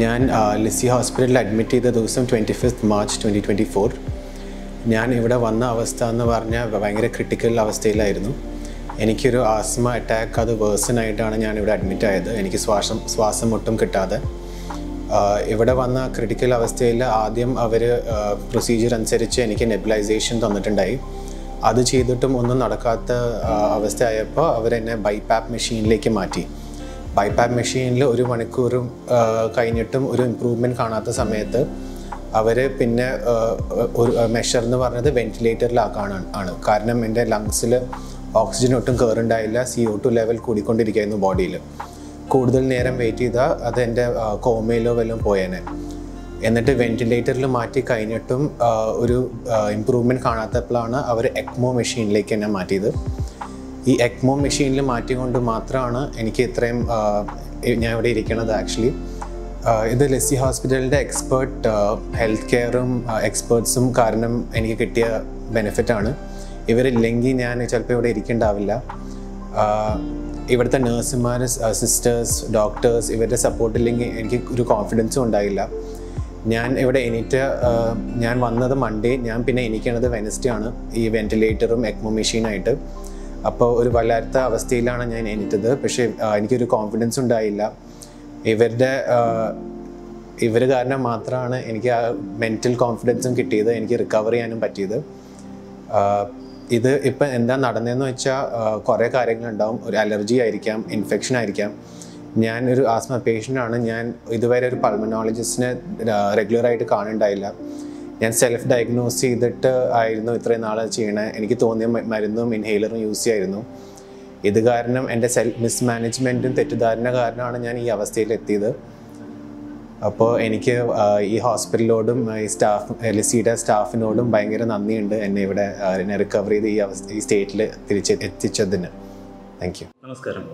ഞാൻ ലിസി ഹോസ്പിറ്റലിൽ അഡ്മിറ്റ് ചെയ്ത ദിവസം twenty fifth March twenty twenty four ഞാൻ ഇവിടെ വന്ന അവസ്ഥ എന്ന് പറഞ്ഞാൽ ഭയങ്കര ക്രിട്ടിക്കൽ അവസ്ഥയിലായിരുന്നു. എനിക്കൊരു ആസ്മ അറ്റാക്ക് അത് വേഴ്സൺ ആയിട്ടാണ് ഞാൻ ഇവിടെ അഡ്മിറ്റ് ആയത്. എനിക്ക് ശ്വാസം ശ്വാസം ഒട്ടും കിട്ടാതെ. ഇവിടെ വന്ന ക്രിട്ടിക്കൽ അവസ്ഥയിൽ ആദ്യം അവർ പ്രൊസീജിയർ അനുസരിച്ച് എനിക്ക് നെബിലൈസേഷൻ തന്നിട്ടുണ്ടായി. അത് ചെയ്തിട്ടും ഒന്നും നടക്കാത്ത അവസ്ഥയായപ്പോൾ അവരെന്നെ ബൈപാപ്പ് മെഷീനിലേക്ക് മാറ്റി. ബൈപാപ്പ് മെഷീനിൽ ഒരു മണിക്കൂറും കഴിഞ്ഞിട്ടും ഒരു ഇമ്പ്രൂവ്മെന്റ് കാണാത്ത സമയത്ത് അവർ പിന്നെ ഒരു മെഷർ എന്ന് പറഞ്ഞത് വെന്റിലേറ്ററിലാക്കാണ് ആണ്. കാരണം എന്റെ ലങ്സിൽ ഓക്സിജൻ ഒട്ടും കയറുണ്ടായില്ല സി ഒ ടു ലെവൽ കൂടിക്കൊണ്ടിരിക്കുകയായിരുന്നു ബോഡിയിൽ കൂടുതൽ നേരം വെയിറ്റ് ചെയ്താൽ അത് എന്റെ കോമയിലോ വല്ലതും പോയേനെ. എന്നിട്ട് വെന്റിലേറ്ററിൽ മാറ്റി കഴിഞ്ഞിട്ടും ഒരു ഇമ്പ്രൂവ്മെന്റ് കാണാത്തപ്പോഴാണ് അവർ എക്മോ മെഷീനിലേക്ക് എന്നെ മാറ്റിയത്. ഈ എക്മോ മെഷീനിൽ മാറ്റിക്കൊണ്ട് മാത്രമാണ് എനിക്ക് ഇത്രയും ഞാൻ ഇവിടെ ഇരിക്കുന്നത് ആക്ച്വലി ഇത് ലെസ്സി ഹോസ്പിറ്റലിന്റെ എക്സ്പേർട്ട് ഹെൽത്ത് കെയറും എക്സ്പേർട്സും കാരണം എനിക്ക് കിട്ടിയ ബെനിഫിറ്റാണ് ഇവരില്ലെങ്കിൽ ഞാൻ ചിലപ്പോൾ ഇവിടെ ഇരിക്കണ്ടാവില്ല. ഇവിടുത്തെ നേഴ്സുമാർ സിസ്റ്റേഴ്സ് ഡോക്ടേഴ്സ് ഇവരുടെ സപ്പോർട്ടില്ലെങ്കിൽ എനിക്ക് ഒരു കോൺഫിഡൻസും ഉണ്ടായില്ല. ഞാൻ ഇവിടെ എണീറ്റ് ഞാൻ വന്നത് മൺഡേ ഞാൻ പിന്നെ എണീക്കണത് വെനസ്ഡേ ആണ് ഈ വെന്റിലേറ്ററും എക്മോ മെഷീനായിട്ട് അപ്പോൾ ഒരു വല്ലാത്ത അവസ്ഥയിലാണ് ഞാൻ എണീറ്റത്. പക്ഷേ എനിക്കൊരു കോൺഫിഡൻസ് ഉണ്ടായില്ല. ഇവരുടെ ഇവർ കാരണം മാത്രമാണ് എനിക്ക് ആ മെന്റൽ കോൺഫിഡൻസും കിട്ടിയത് എനിക്ക് റിക്കവർ ചെയ്യാനും പറ്റിയത്. ഇത് ഇപ്പം എന്താ നടന്നതെന്ന് വെച്ചാൽ കുറേ കാര്യങ്ങളുണ്ടാവും. ഒരു അലർജി ആയിരിക്കാം ഇൻഫെക്ഷൻ ആയിരിക്കാം. ഞാൻ ഒരു ആസ്മ പേഷ്യന്റാണ് ഞാൻ ഇതുവരെ ഒരു പൾമനോളജിസ്റ്റിനെ റെഗുലറായിട്ട് കാണുന്നുണ്ടായില്ല. ഞാൻ സെൽഫ് ഡയഗ്നോസ് ചെയ്തിട്ട് ആയിരുന്നു ഇത്രയും നാൾ ചെയ്യണേ. എനിക്ക് തോന്നിയ മരുന്നും ഇൻഹേലറും യൂസ് ചെയ്യായിരുന്നു. ഇത് കാരണം എന്റെ സെൽഫ് മിസ്മാനേജ്മെന്റും തെറ്റിദ്ധാരണ കാരണമാണ് ഞാൻ ഈ അവസ്ഥയിൽ എത്തിയത്. അപ്പോൾ എനിക്ക് ഈ ഹോസ്പിറ്റലിനോടും ഈ സ്റ്റാഫ് ലിസിയുടെ സ്റ്റാഫിനോടും ഭയങ്കര നന്ദിയുണ്ട് എന്നെ ഇവിടെ എന്നെ റിക്കവർ ചെയ്ത് ഈ അവസ്ഥ ഈ സ്റ്റേറ്റിൽ തിരിച്ച് എത്തിച്ചതിന്. താങ്ക് യു നമസ്കാരം.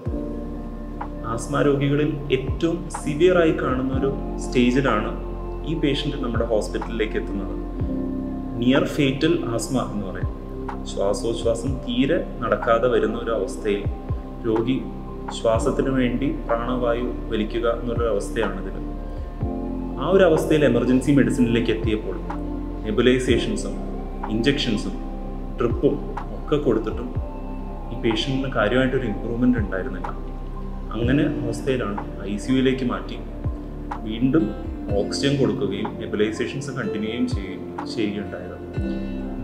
ആസ്മ രോഗികളിൽ ഏറ്റവും സിവിയർ ആയി കാണുന്ന ഒരു സ്റ്റേജിലാണ് ഈ പേഷ്യന്റ് നമ്മുടെ ഹോസ്പിറ്റലിലേക്ക് എത്തുന്നത്. നിയർ ഫേറ്റൽ ആസ്മ എന്ന് പറയും. ശ്വാസോച്ഛ്വാസം തീരെ നടക്കാതെ വരുന്ന ഒരു അവസ്ഥയിൽ രോഗി ശ്വാസത്തിന് വേണ്ടി പ്രാണവായു വലിക്കുക എന്നൊരു അവസ്ഥയാണ് ഇതിൽ ആ ഒരു അവസ്ഥയിൽ എമർജൻസി മെഡിസിനിലേക്ക് എത്തിയപ്പോൾ നെബുലൈസേഷൻസും ഇഞ്ചെക്ഷൻസും ട്രിപ്പും ഒക്കെ കൊടുത്തിട്ടും ഈ പേഷ്യന്റിന് കാര്യമായിട്ടൊരു ഇമ്പ്രൂവ്മെന്റ് ഉണ്ടായിരുന്നില്ല. അങ്ങനെ അവസ്ഥയിലാണ് ഐ സി യുയിലേക്ക് മാറ്റി. വീണ്ടും ഓക്സിജൻ കൊടുക്കുകയും നെബുലൈസേഷൻസ് കണ്ടിന്യൂ ചെയ്യുകയും ചെയ്യുകയുണ്ടായത്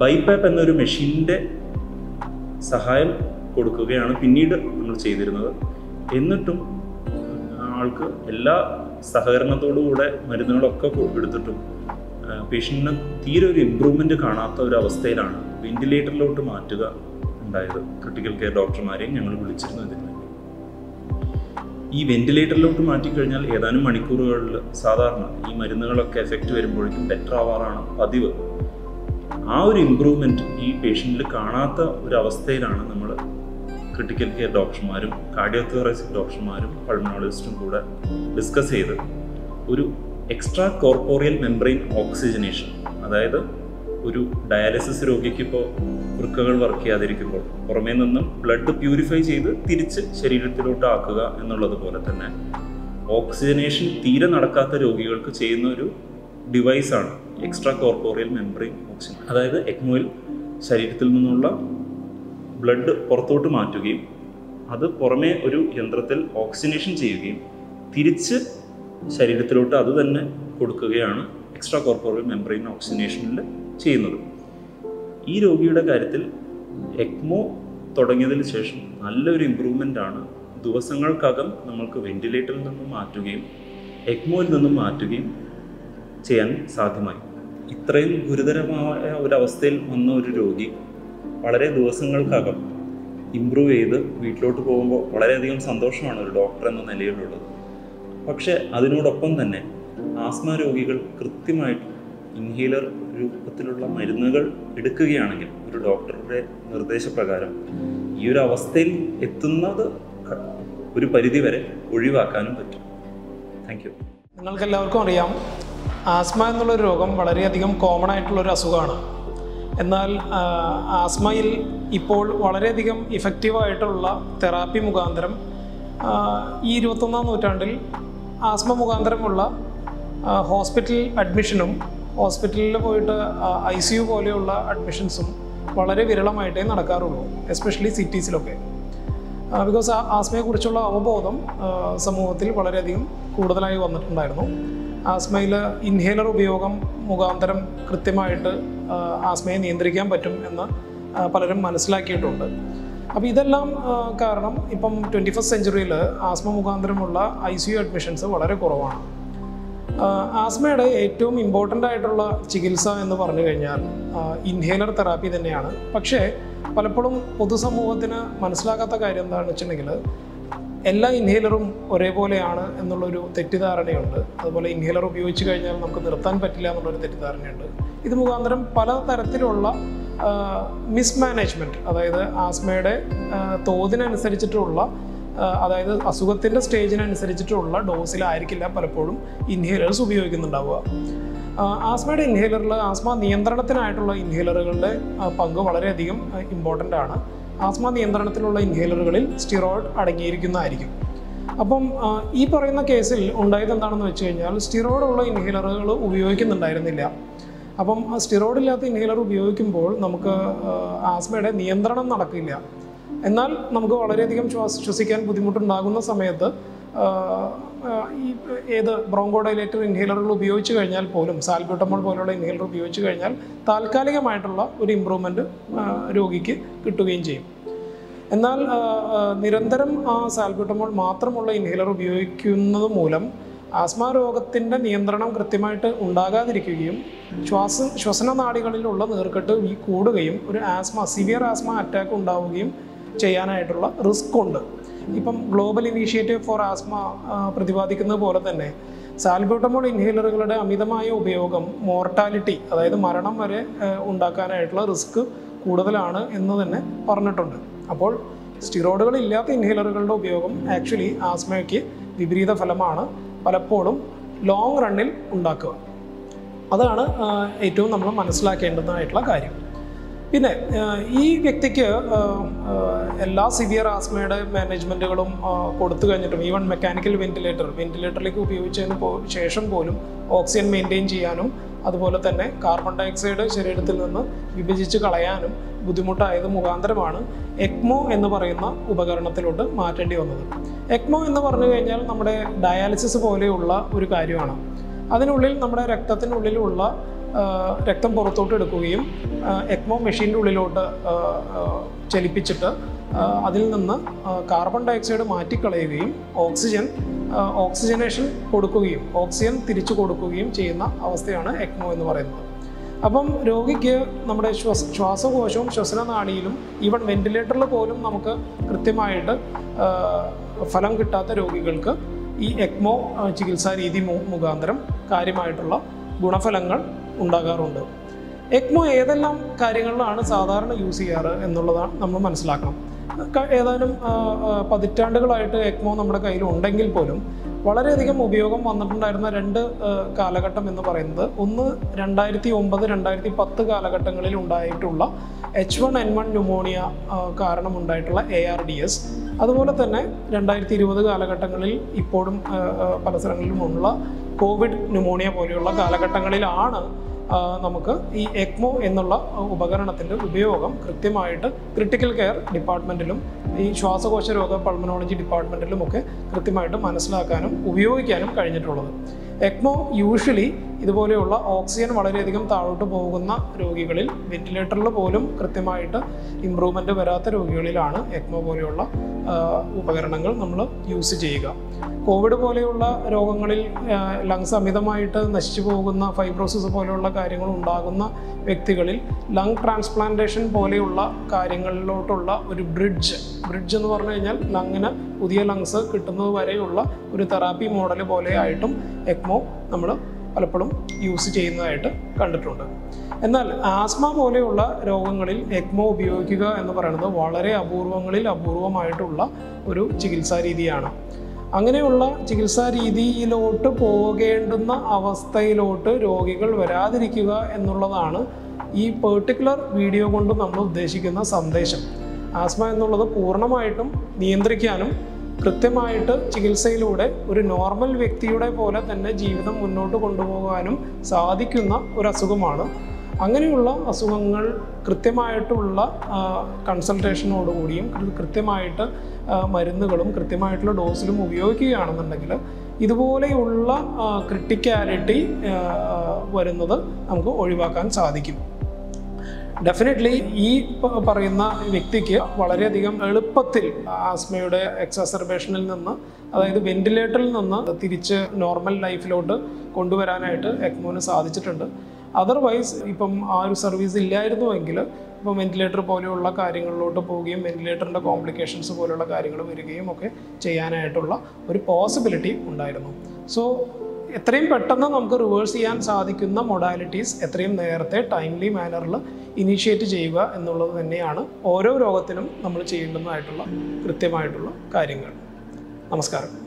ബൈപാപ്പ് എന്നൊരു മെഷീന്റെ സഹായം കൊടുക്കുകയാണ് പിന്നീട് നമ്മൾ ചെയ്തിരുന്നത്. എന്നിട്ടും ആൾക്ക് എല്ലാ സഹകരണത്തോടുകൂടെ മരുന്നുകളൊക്കെ എടുത്തിട്ടും പേഷ്യന്റിന് തീരെ ഒരു ഇമ്പ്രൂവ്മെന്റ് കാണാത്ത ഒരു അവസ്ഥയിലാണ് വെന്റിലേറ്ററിലോട്ട് മാറ്റുക ഉണ്ടായത്. ക്രിട്ടിക്കൽ കെയർ ഡോക്ടർമാരെയും ഞങ്ങൾ വിളിച്ചിരുന്നു ഇതിന്. ഈ വെന്റിലേറ്ററിലോട്ട് മാറ്റിക്കഴിഞ്ഞാൽ ഏതാനും മണിക്കൂറുകളിൽ സാധാരണ ഈ മരുന്നുകളൊക്കെ എഫക്റ്റ് വരുമ്പോഴേക്കും ബെറ്റർ ആവാറാണ് പതിവ്. ആ ഒരു ഇമ്പ്രൂവ്മെന്റ് ഈ പേഷ്യന്റിൽ കാണാത്ത ഒരു അവസ്ഥയിലാണ് നമ്മൾ ക്രിട്ടിക്കൽ കെയർ ഡോക്ടർമാരും കാർഡിയോത്തോറസിക് ഡോക്ടർമാരും പൾമണോളജിസ്റ്റും കൂടെ ഡിസ്കസ് ചെയ്ത് ഒരു എക്സ്ട്രാ കോർപ്പോറിയൽ മെംബ്രെയിൻ ഓക്സിജനേഷൻ അതായത് ഒരു ഡയാലിസിസ് രോഗിക്ക് ഇപ്പോൾ വൃക്കകൾ വർക്ക് ചെയ്യാതിരിക്കുമ്പോൾ പുറമേ നിന്നും ബ്ലഡ് പ്യൂരിഫൈ ചെയ്ത് തിരിച്ച് ശരീരത്തിലോട്ട് ആക്കുക എന്നുള്ളത് പോലെ തന്നെ ഓക്സിജനേഷൻ തീരെ നടക്കാത്ത രോഗികൾക്ക് ചെയ്യുന്ന ഒരു ഡിവൈസാണ് എക്സ്ട്രാ കോർപ്പോറിയൽ മെമ്പറി ഓക്സിജൻ അതായത് എക്മോയിൽ ശരീരത്തിൽ നിന്നുള്ള ബ്ലഡ് പുറത്തോട്ട് മാറ്റുകയും അത് പുറമേ ഒരു യന്ത്രത്തിൽ ഓക്സിജനേഷൻ ചെയ്യുകയും തിരിച്ച് ശരീരത്തിലോട്ട് അത് തന്നെ കൊടുക്കുകയാണ് എക്സ്ട്രാ കോർപ്പോറൽ മെംബ്രെയിൻ ഓക്സിജനേഷനിൽ ചെയ്യുന്നത്. ഈ രോഗിയുടെ കാര്യത്തിൽ എക്മോ തുടങ്ങിയതിന് ശേഷം നല്ലൊരു ഇമ്പ്രൂവ്മെന്റ് ആണ്. ദിവസങ്ങൾക്കകം നമ്മൾക്ക് വെന്റിലേറ്ററിൽ നിന്നും മാറ്റുകയും എക്മോയിൽ നിന്നും മാറ്റുകയും ചെയ്യാൻ സാധ്യമായി. ഇത്രയും ഗുരുതരമായ ഒരവസ്ഥയിൽ വന്ന ഒരു രോഗി വളരെ ദിവസങ്ങൾക്കകം ഇമ്പ്രൂവ് ചെയ്ത് വീട്ടിലോട്ട് പോകുമ്പോൾ വളരെയധികം സന്തോഷമാണ് ഒരു ഡോക്ടർ എന്ന നിലയിലുള്ളത്. പക്ഷേ അതിനോടൊപ്പം തന്നെ ആസ്മ രോഗികൾ കൃത്യമായിട്ട് ഇൻഹേലർ രൂപത്തിലുള്ള മരുന്നുകൾ എടുക്കുകയാണെങ്കിൽ ഒരു ഡോക്ടറുടെ നിർദ്ദേശപ്രകാരം ഈ ഒരു അവസ്ഥയിൽ എത്തുന്നത് ഒരു പരിധിവരെ ഒഴിവാക്കാനും പറ്റും. താങ്ക് യു നിങ്ങൾക്കെല്ലാവർക്കും അറിയാം ആസ്മ എന്നുള്ളൊരു രോഗം വളരെയധികം കോമൺ ആയിട്ടുള്ള ഒരു അസുഖമാണ്. എന്നാൽ ആസ്മയിൽ ഇപ്പോൾ വളരെയധികം ഇഫക്റ്റീവായിട്ടുള്ള തെറാപ്പി മുഖാന്തരം ഈ ഇരുപത്തൊന്നാം നൂറ്റാണ്ടിൽ ആസ്മ മുഖാന്തരമുള്ള ഹോസ്പിറ്റൽ അഡ്മിഷനും ഹോസ്പിറ്റലിൽ പോയിട്ട് ഐ സി യു പോലെയുള്ള അഡ്മിഷൻസും വളരെ വിരളമായിട്ടേ നടക്കാറുള്ളൂ എസ്പെഷ്യലി സിറ്റീസിലൊക്കെ. ബിക്കോസ് ആസ്മയെക്കുറിച്ചുള്ള അവബോധം സമൂഹത്തിൽ വളരെയധികം കൂടുതലായി വന്നിട്ടുണ്ടായിരുന്നു. ആസ്മയിൽ ഇൻഹേലർ ഉപയോഗം മുഖാന്തരം കൃത്യമായിട്ട് ആസ്മയെ നിയന്ത്രിക്കാൻ പറ്റും എന്ന് പലരും മനസ്സിലാക്കിയിട്ടുണ്ട്. അപ്പോൾ ഇതെല്ലാം കാരണം ഇപ്പം ട്വന്റി ഫസ്റ്റ് സെഞ്ചുറിയിൽ ആസ്മ മുഖാന്തരമുള്ള ഐ സി യു അഡ്മിഷൻസ് വളരെ കുറവാണ്. ആസ്മയുടെ ഏറ്റവും ഇമ്പോർട്ടന്റ് ആയിട്ടുള്ള ചികിത്സ എന്ന് പറഞ്ഞു കഴിഞ്ഞാൽ ഇൻഹേലർ തെറാപ്പി തന്നെയാണ്. പക്ഷേ പലപ്പോഴും പൊതുസമൂഹത്തിന് മനസ്സിലാക്കാത്ത കാര്യം എന്താണെന്ന് വെച്ചിട്ടുണ്ടെങ്കിൽ എല്ലാ ഇൻഹേലറും ഒരേപോലെയാണ് എന്നുള്ളൊരു തെറ്റിദ്ധാരണയുണ്ട്. അതുപോലെ ഇൻഹേലർ ഉപയോഗിച്ച് കഴിഞ്ഞാൽ നമുക്ക് നിർത്താൻ പറ്റില്ല എന്നുള്ളൊരു തെറ്റിദ്ധാരണയുണ്ട്. ഇത് മുഖാന്തരം പല തരത്തിലുള്ള മിസ്മാനേജ്മെന്റ് അതായത് ആസ്മയുടെ തോതിനനുസരിച്ചിട്ടുള്ള അതായത് അസുഖത്തിന്റെ സ്റ്റേജിനനുസരിച്ചിട്ടുള്ള ഡോസിലായിരിക്കില്ല പലപ്പോഴും ഇൻഹേലേഴ്സ് ഉപയോഗിക്കുന്നുണ്ടാവുക. ആസ്മയുടെ ഇൻഹേലറിൽ ആസ്മ നിയന്ത്രണത്തിനായിട്ടുള്ള ഇൻഹേലറുകളുടെ പങ്ക് വളരെയധികം ഇമ്പോർട്ടന്റ് ആണ്. ആസ്മ നിയന്ത്രണത്തിലുള്ള ഇൻഹേലറുകളിൽ സ്റ്റിറോയിഡ് അടങ്ങിയിരിക്കുന്നതായിരിക്കും. അപ്പം ഈ പറയുന്ന കേസിൽ ഉണ്ടായത് എന്താണെന്ന് വെച്ച് കഴിഞ്ഞാൽ സ്റ്റിറോയിഡ് ഉള്ള ഇൻഹേലറുകൾ ഉപയോഗിക്കുന്നുണ്ടായിരുന്നില്ല. അപ്പം ആ സ്റ്റിറോയിഡ് ഇല്ലാത്ത ഇൻഹേലർ ഉപയോഗിക്കുമ്പോൾ നമുക്ക് ആസ്മയുടെ നിയന്ത്രണം നടക്കില്ല. എന്നാൽ നമുക്ക് വളരെയധികം ശ്വാസ ശ്വസിക്കാൻ ബുദ്ധിമുട്ടുണ്ടാകുന്ന സമയത്ത് ഈ ഏത് ബ്രോങ്കോഡൈലേറ്റർ ഇൻഹേലറുകൾ ഉപയോഗിച്ച് കഴിഞ്ഞാൽ പോലും സാൽബ്യൂട്ടമോൾ പോലുള്ള ഇൻഹേലർ ഉപയോഗിച്ച് കഴിഞ്ഞാൽ താൽക്കാലികമായിട്ടുള്ള ഒരു ഇമ്പ്രൂവ്മെന്റ് രോഗിക്ക് കിട്ടുകയും ചെയ്യും. എന്നാൽ നിരന്തരം ആ സാൽബ്യൂട്ടമോൾ മാത്രമുള്ള ഇൻഹേലർ ഉപയോഗിക്കുന്നത് മൂലം ആസ്മ രോഗത്തിന്റെ നിയന്ത്രണം കൃത്യമായിട്ട് ഉണ്ടാകാതിരിക്കുകയും ശ്വാസ ശ്വസന നാടികളിലുള്ള നീർക്കെട്ട് കൂടുകയും ഒരു ആസ്മ സിവിയർ ആസ്മ അറ്റാക്ക് ഉണ്ടാവുകയും ചെയ്യാനായിട്ടുള്ള റിസ്ക് ഉണ്ട്. ഇപ്പം ഗ്ലോബൽ ഇനീഷ്യേറ്റീവ് ഫോർ ആസ്മ പ്രതിപാദിക്കുന്നത് പോലെ തന്നെ സാൽബ്യൂട്ടമോൾ ഇൻഹേലറുകളുടെ അമിതമായ ഉപയോഗം മോർട്ടാലിറ്റി അതായത് മരണം വരെ ഉണ്ടാക്കാനായിട്ടുള്ള റിസ്ക് കൂടുതലാണ് എന്ന് തന്നെ പറഞ്ഞിട്ടുണ്ട്. അപ്പോൾ സ്റ്റിറോയിഡുകൾ ഇല്ലാത്ത ഇൻഹേലറുകളുടെ ഉപയോഗം ആക്ച്വലി ആസ്മയ്ക്ക് വിപരീത ഫലമാണ് പലപ്പോഴും ലോങ് റണ്ണിൽ ഉണ്ടാക്കുക. അതാണ് ഏറ്റവും നമ്മൾ മനസ്സിലാക്കേണ്ടതായിട്ടുള്ള കാര്യം. പിന്നെ ഈ വ്യക്തിക്ക് എല്ലാ സിവിയർ ആസ്മയുടെ മാനേജ്മെന്റുകളും കൊടുത്തു കഴിഞ്ഞിട്ടും ഈവൺ മെക്കാനിക്കൽ വെന്റിലേറ്റർ വെന്റിലേറ്ററിലേക്ക് ഉപയോഗിച്ചതിന് ശേഷം പോലും ഓക്സിജൻ മെയിന്റെയിൻ ചെയ്യാനും അതുപോലെ തന്നെ കാർബൺ ഡയോക്സൈഡ് ശരീരത്തിൽ നിന്ന് വിഭജിച്ച് കളയാനും ബുദ്ധിമുട്ടായത് മുഖാന്തരമാണ് എക്മോ എന്ന് പറയുന്ന ഉപകരണത്തിലോട്ട് മാറ്റേണ്ടി വന്നത്. എക്മോ എന്ന് പറഞ്ഞു കഴിഞ്ഞാൽ നമ്മുടെ ഡയാലിസിസ് പോലെയുള്ള ഒരു കാര്യമാണ്. അതിനുള്ളിൽ നമ്മുടെ രക്തത്തിനുള്ളിലുള്ള രക്തം പുറത്തോട്ട് എടുക്കുകയും എക്മോ മെഷീന്റെ ഉള്ളിലോട്ട് ചലിപ്പിച്ചിട്ട് അതിൽ നിന്ന് കാർബൺ ഡയോക്സൈഡ് മാറ്റിക്കളയുകയും ഓക്സിജൻ ഓക്സിജനേഷൻ കൊടുക്കുകയും ഓക്സിജൻ തിരിച്ചു കൊടുക്കുകയും ചെയ്യുന്ന അവസ്ഥയാണ് എക്മോ എന്ന് പറയുന്നത്. അപ്പം രോഗിക്ക് നമ്മുടെ ശ്വാസ ശ്വാസകോശവും ശ്വസനനാഡിയിലും ഈവൻ വെന്റിലേറ്ററിൽ പോലും നമുക്ക് കൃത്യമായിട്ട് ഫലം കിട്ടാത്ത രോഗികൾക്ക് ഈ എക്മോ ചികിത്സാ രീതി മുഖാന്തരം കാര്യമായിട്ടുള്ള ഗുണഫലങ്ങൾ ഉണ്ടാകാറുണ്ട്. എക്മോ ഏതെല്ലാം കാര്യങ്ങളിലാണ് സാധാരണ യൂസ് ചെയ്യാറ് എന്നുള്ളതാണ് നമ്മൾ മനസ്സിലാക്കണം. ഏതാനും പതിറ്റാണ്ടുകളായിട്ട് എക്മോ നമ്മുടെ കയ്യിൽ ഉണ്ടെങ്കിൽ പോലും വളരെയധികം ഉപയോഗം വന്നിട്ടുണ്ടായിരുന്ന രണ്ട് കാലഘട്ടം എന്ന് പറയുന്നത് ഒന്ന് രണ്ടായിരത്തി ഒമ്പത് രണ്ടായിരത്തി പത്ത് കാലഘട്ടങ്ങളിൽ ഉണ്ടായിട്ടുള്ള H one N one pneumonia കാരണമുണ്ടായിട്ടുള്ള A R D S. അതുപോലെ തന്നെ രണ്ടായിരത്തി ഇരുപത് കാലഘട്ടങ്ങളിൽ ഇപ്പോഴും പല സ്ഥലങ്ങളിലുമുള്ള കോവിഡ് ന്യൂമോണിയ പോലെയുള്ള കാലഘട്ടങ്ങളിലാണ് നമുക്ക് ഈ എക്മോ എന്നുള്ള ഉപകരണത്തിന്റെ ഉപയോഗം കൃത്യമായിട്ട് ക്രിട്ടിക്കൽ കെയർ ഡിപ്പാർട്ട്മെന്റിലും ഈ ശ്വാസകോശ രോഗ പൾമനോളജി ഡിപ്പാർട്ട്മെന്റിലും ഒക്കെ കൃത്യമായിട്ട് മനസ്സിലാക്കാനും ഉപയോഗിക്കാനും കഴിഞ്ഞിട്ടുള്ളത്. എക്മോ യൂഷ്വലി ഇതുപോലെയുള്ള ഓക്സിജൻ വളരെയധികം താഴോട്ട് പോകുന്ന രോഗികളിൽ വെന്റിലേറ്ററിൽ പോലും കൃത്യമായിട്ട് ഇമ്പ്രൂവ്മെന്റ് വരാത്ത രോഗികളിലാണ് എക്മോ പോലെയുള്ള ഉപകരണങ്ങൾ നമ്മൾ യൂസ് ചെയ്യുക. കോവിഡ് പോലെയുള്ള രോഗങ്ങളിൽ ലങ്സ് അമിതമായിട്ട് നശിച്ചു പോകുന്ന ഫൈബ്രോസിസ് പോലെയുള്ള കാര്യങ്ങൾ ഉണ്ടാകുന്ന വ്യക്തികളിൽ ലങ് ട്രാൻസ്പ്ലാന്റേഷൻ പോലെയുള്ള കാര്യങ്ങളിലോട്ടുള്ള ഒരു ബ്രിഡ്ജ് ബ്രിഡ്ജ് എന്ന് പറഞ്ഞു കഴിഞ്ഞാൽ ലങ്ങിന് പുതിയ ലങ്സ് കിട്ടുന്നത് വരെയുള്ള ഒരു തെറാപ്പി മോഡൽ പോലെ ആയിട്ടും എക്മോ നമ്മൾ പലപ്പോഴും യൂസ് ചെയ്യുന്നതായിട്ട് കണ്ടിട്ടുണ്ട്. എന്നാൽ ആസ്മ പോലെയുള്ള രോഗങ്ങളിൽ എക്മോ ഉപയോഗിക്കുക എന്ന് പറയുന്നത് വളരെ അപൂർവങ്ങളിൽ അപൂർവമായിട്ടുള്ള ഒരു ചികിത്സാ രീതിയാണ്. അങ്ങനെയുള്ള ചികിത്സാ രീതിയിലോട്ട് പോകേണ്ടുന്ന അവസ്ഥയിലോട്ട് രോഗികൾ വരാതിരിക്കുക എന്നുള്ളതാണ് ഈ പെർട്ടിക്കുലർ വീഡിയോ കൊണ്ട് നമ്മൾ ഉദ്ദേശിക്കുന്ന സന്ദേശം. ആസ്മ എന്നുള്ളത് പൂർണമായിട്ടും നിയന്ത്രിക്കാനും കൃത്യമായിട്ട് ചികിത്സയിലൂടെ ഒരു നോർമൽ വ്യക്തിയുടെ പോലെ തന്നെ ജീവിതം മുന്നോട്ട് കൊണ്ടുപോകാനും സാധിക്കുന്ന ഒരു അസുഖമാണ് അങ്ങനെയുള്ള അസുഖങ്ങൾ കൃത്യമായിട്ടുള്ള കൺസൾട്ടേഷനോടുകൂടിയും കൃത്യമായിട്ട് മരുന്നുകളും കൃത്യമായിട്ടുള്ള ഡോസിലും ഉപയോഗിക്കുകയാണെന്നുണ്ടെങ്കിൽ ഇതുപോലെയുള്ള ക്രിട്ടിക്കാലിറ്റി വരുന്നത് നമുക്ക് ഒഴിവാക്കാൻ സാധിക്കും. ഡെഫിനറ്റ്ലി ഈ പറയുന്ന വ്യക്തിക്ക് വളരെയധികം എളുപ്പത്തിൽ ആസ്മയുടെ എക്സാസർബേഷനിൽ നിന്ന് അതായത് വെന്റിലേറ്ററിൽ നിന്ന് തിരിച്ച് നോർമൽ ലൈഫിലോട്ട് കൊണ്ടുവരാനായിട്ട് എക്മോന് സാധിച്ചിട്ടുണ്ട്. അതർവൈസ് ഇപ്പം ആ ഒരു സർവീസ് ഇല്ലായിരുന്നുവെങ്കിൽ ഇപ്പം വെന്റിലേറ്റർ പോലെയുള്ള കാര്യങ്ങളിലോട്ട് പോവുകയും വെന്റിലേറ്ററിന്റെ കോംപ്ലിക്കേഷൻസ് പോലെയുള്ള കാര്യങ്ങൾ വരികയും ഒക്കെ ചെയ്യാനായിട്ടുള്ള ഒരു പോസിബിലിറ്റി ഉണ്ടായിരുന്നു. സോ എത്രയും പെട്ടെന്ന് നമുക്ക് റിവേഴ്സ് ചെയ്യാൻ സാധിക്കുന്ന മൊഡാലിറ്റീസ് എത്രയും നേരത്തെ ടൈംലി മാനറിൽ ഇനീഷ്യേറ്റ് ചെയ്യുക എന്നുള്ളത് തന്നെയാണ് ഓരോ രോഗത്തിനും നമ്മൾ ചെയ്യേണ്ടതായിട്ടുള്ള കൃത്യമായിട്ടുള്ള കാര്യങ്ങൾ. നമസ്കാരം.